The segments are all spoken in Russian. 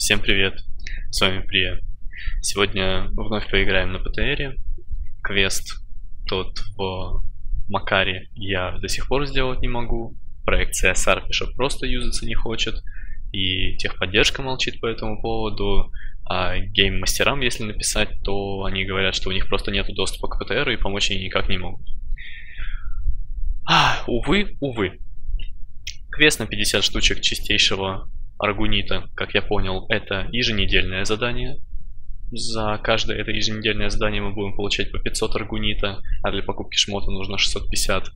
Всем привет, с вами Прия. Сегодня вновь поиграем на ПТРе. Квест тот в Макаре я до сих пор сделать не могу. Проекция Сарфиша просто юзаться не хочет. И техподдержка молчит по этому поводу. А гейм-мастерам, если написать, то они говорят, что у них просто нет доступа к ПТРу и помочь они никак не могут. А, увы, увы. Квест на 50 штучек чистейшего аргунита, как я понял, это еженедельное задание. За каждое это еженедельное задание мы будем получать по 500 аргунита, а для покупки шмота нужно 650.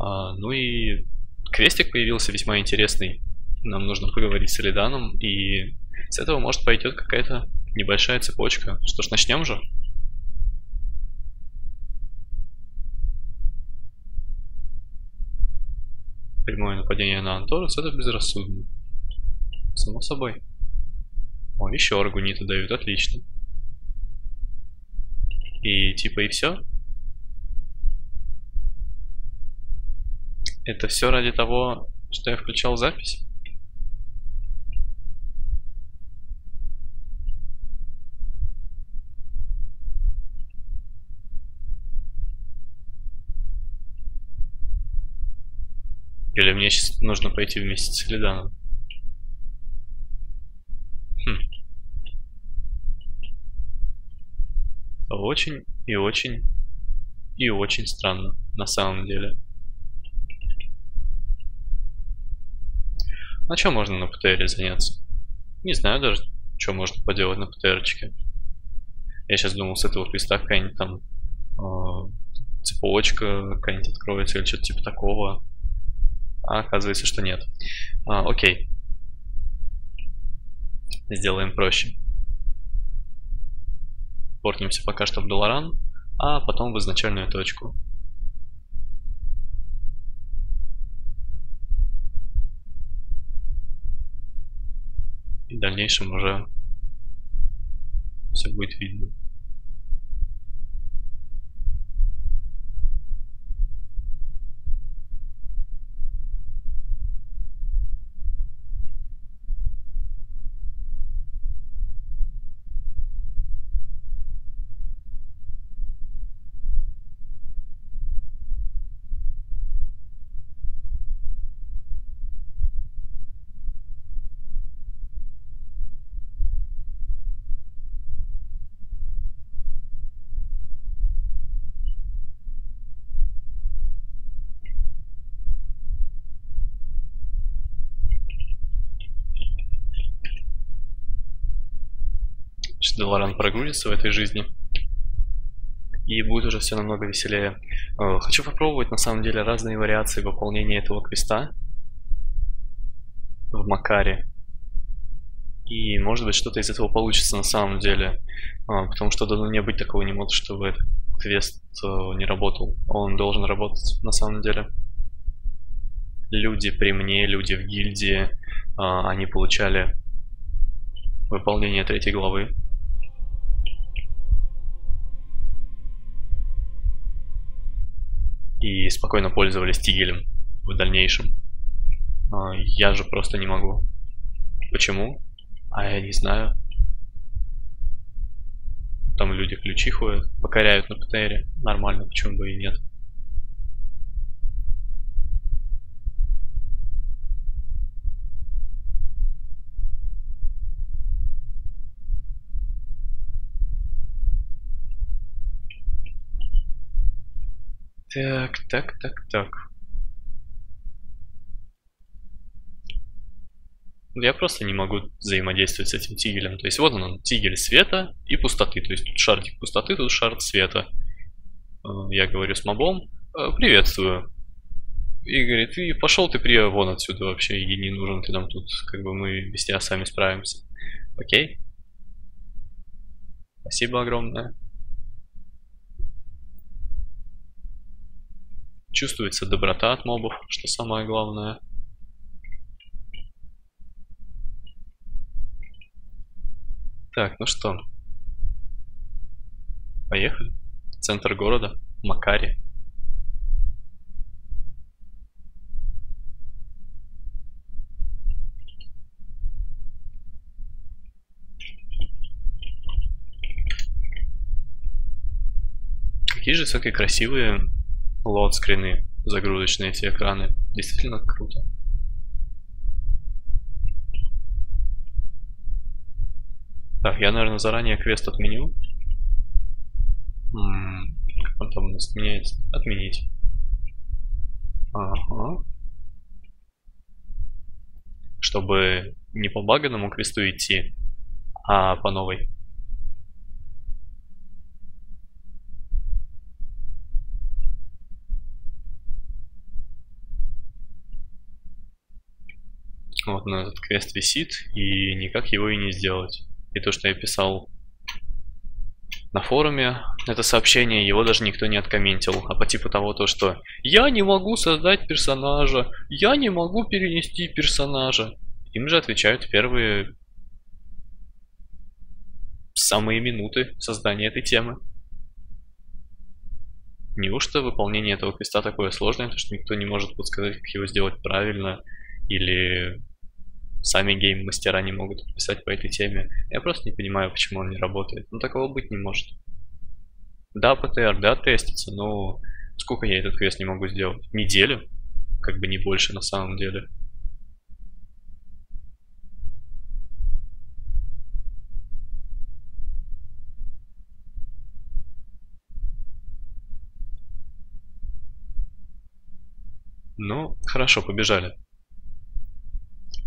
А, ну и квестик появился весьма интересный. Нам нужно поговорить с Элиданом, и с этого может пойдет какая-то небольшая цепочка. Что ж, начнем же? Прямое нападение на Анторус это безрассудно. Само собой. О, еще аргуниты дают, отлично. И типа и все? Это все ради того, что я включал запись? Или мне сейчас нужно пойти вместе с Лиданом? Очень и очень и очень странно на самом деле. А что можно на ПТРе заняться? Не знаю даже, что можно поделать на ПТРчике. Я сейчас думал, с этого квеста какая-нибудь там э, цепочка какая-нибудь откроется или что-то типа такого. А оказывается, что нет. А, окей. Сделаем проще. Портнимся пока что в Долоран, а потом в изначальную точку. И в дальнейшем уже все будет видно. Сейчас Делоран прогрузится в этой жизни. И будет уже все намного веселее. Э, хочу попробовать на самом деле разные вариации выполнения этого квеста в Макаре. И может быть что-то из этого получится на самом деле. Э, потому что должно не быть такого не может, чтобы этот квест э, не работал. Он должен работать на самом деле. Люди при мне, люди в гильдии, они получали выполнение третьей главы и спокойно пользовались тигелем в дальнейшем. А, я же просто не могу. Почему? А я не знаю. Там люди ключи ходят, покоряют на ПТРе. Нормально, почему бы и нет. Так, так, так, так. Я просто не могу взаимодействовать с этим тигелем. То есть вот он, тигель света и пустоты. То есть тут шарик пустоты, тут шар света. Э, я говорю с мобом, «Э, приветствую. И говорит, и пошел ты при вон отсюда вообще, и не нужен ты нам тут, как бы мы без тебя сами справимся. Окей? Спасибо огромное. Чувствуется доброта от мобов, что самое главное. Так, ну что. Поехали. Центр города. Макари. Какие же все-таки красивые лот-скрины загрузочные эти экраны. Действительно круто. Так, я, наверное, заранее квест отменю. как он там у нас меняется? Отменить. Ага. Чтобы не по баганному квесту идти, а по новой. На этот квест висит, и никак его и не сделать. И то, что я писал на форуме, это сообщение, его даже никто не откомментил. А по типу того, то, что «Я не могу создать персонажа», «Я не могу перенести персонажа». Им же отвечают первые самые минуты создания этой темы. Неужто выполнение этого квеста такое сложное, то что никто не может подсказать, как его сделать правильно, или сами гейм-мастера не могут писать по этой теме. Я просто не понимаю, почему он не работает. Ну, такого быть не может. Да, PTR, да, тестится, но сколько я этот квест не могу сделать? Неделю? Как бы не больше на самом деле. Ну, хорошо, побежали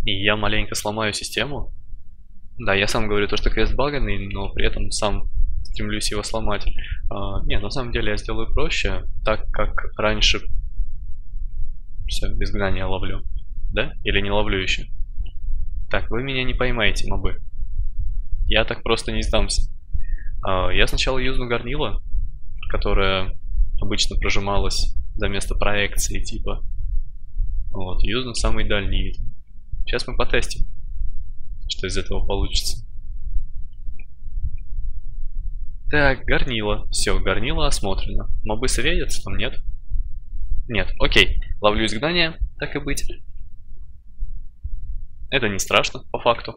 и я маленько сломаю систему. Да, я сам говорю то, что квест баганный, но при этом сам стремлюсь его сломать. А, не, на самом деле я сделаю проще, так как раньше... Все, изгнание ловлю. Да? Или не ловлю еще? Так, вы меня не поймаете, мобы. Я так просто не сдамся. А, я сначала юзну горнила, которая обычно прожималась за место проекции, типа. Вот, юзну самый дальний Сейчас мы потестим, что из этого получится. Так, горнило. Все, горнило осмотрено. Мобы светятся там, нет? Нет, окей. Ловлю изгнание, так и быть. Это не страшно, по факту.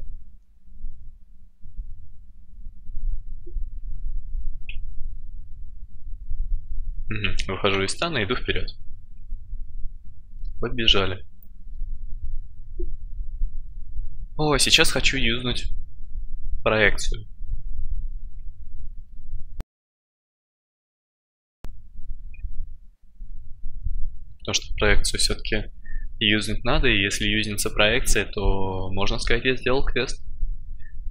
Выхожу из стана и иду вперед. Побежали. О, сейчас хочу юзнуть проекцию. Потому что проекцию все-таки юзнуть надо, и если юзнится проекция, то можно сказать, я сделал квест.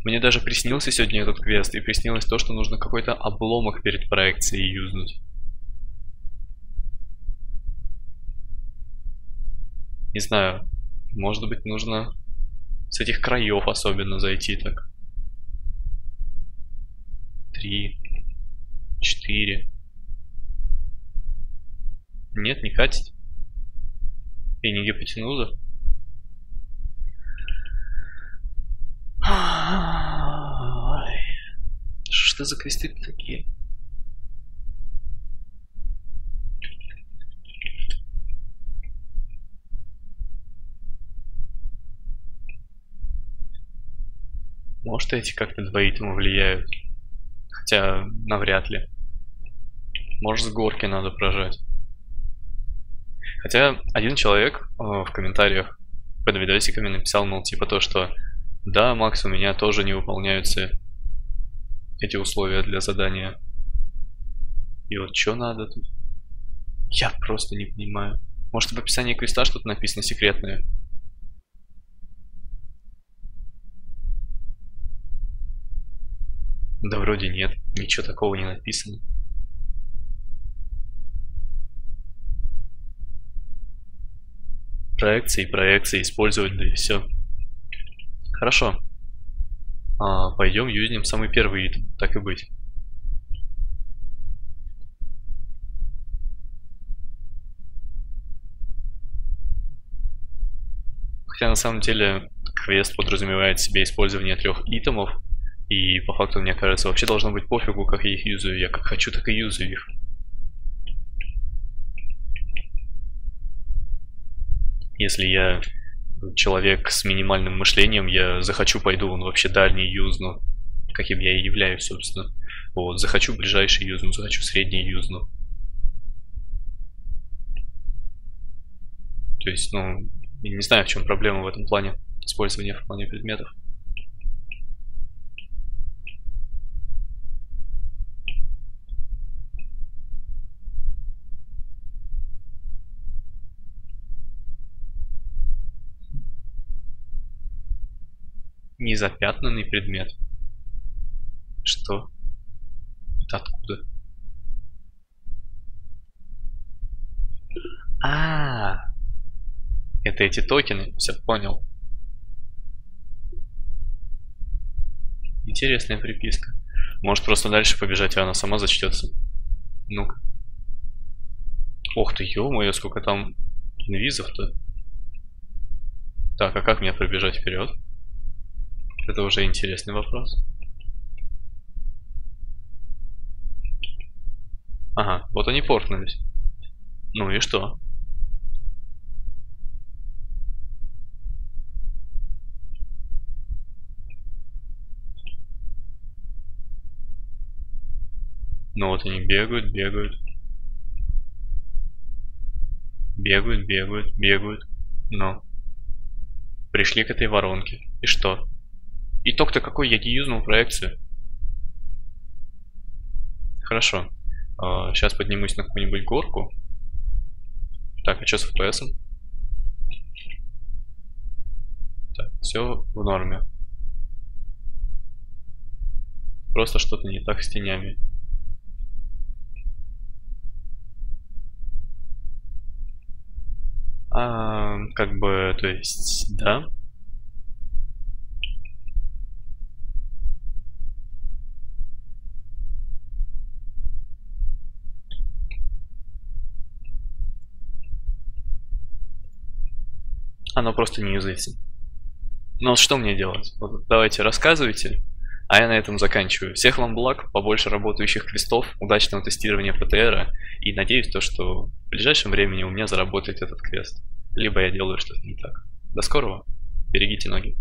Мне даже приснился сегодня этот квест, и приснилось то, что нужно какой-то обломок перед проекцией юзнуть. Не знаю, может быть нужно с этих краев особенно зайти так. Три. Четыре. Нет, не катит. И не гипотенуза. Что за квесты такие? Может эти как-то двоитому влияют. Хотя навряд ли. Может с горки надо прожать. Хотя один человек э, в комментариях под видосиками написал, мол, типа то, что да, Макс, у меня тоже не выполняются эти условия для задания. И вот что надо тут? Я просто не понимаю. Может в описании квеста что-то написано секретное? Да вроде нет, ничего такого не написано. Проекции, проекции использовать, да и все. Хорошо. А, пойдем юзнем самый первый вид, так и быть. Хотя на самом деле квест подразумевает себе использование трех итемов, и по факту, мне кажется, вообще должно быть пофигу, как я их юзаю. Я как хочу, так и юзаю их. Если я человек с минимальным мышлением, я захочу, пойду он вообще дальний юзну, каким я и являюсь, собственно. Вот, захочу ближайший юзну, захочу средний юзну. То есть, ну, не знаю, в чем проблема в этом плане использования в плане предметов. Незапятнанный предмет. Что? Это откуда? А, -а, а, это эти токены, все понял. Интересная приписка. Может просто дальше побежать, и она сама зачтется. Ну-ка. Ох ты, ё-моё, сколько там инвизов-то. Так, а как мне пробежать вперед? Это уже интересный вопрос. Ага, вот они форкнулись. Ну и что? Ну вот они бегают, бегают. Бегают, бегают, бегают. Ну. Пришли к этой воронке. И что? Итог-то какой? Я не юзнул проекцию. Хорошо. сейчас а, поднимусь на какую-нибудь горку. Так, а что с FPS? Так, все в норме. Просто что-то не так с тенями. А, как бы, то есть, да. Оно просто не юзается. Ну что мне делать? Вот давайте рассказывайте, а я на этом заканчиваю. Всех вам благ, побольше работающих квестов, удачного тестирования ПТРа и надеюсь то, что в ближайшем времени у меня заработает этот квест. Либо я делаю что-то не так. До скорого. Берегите ноги.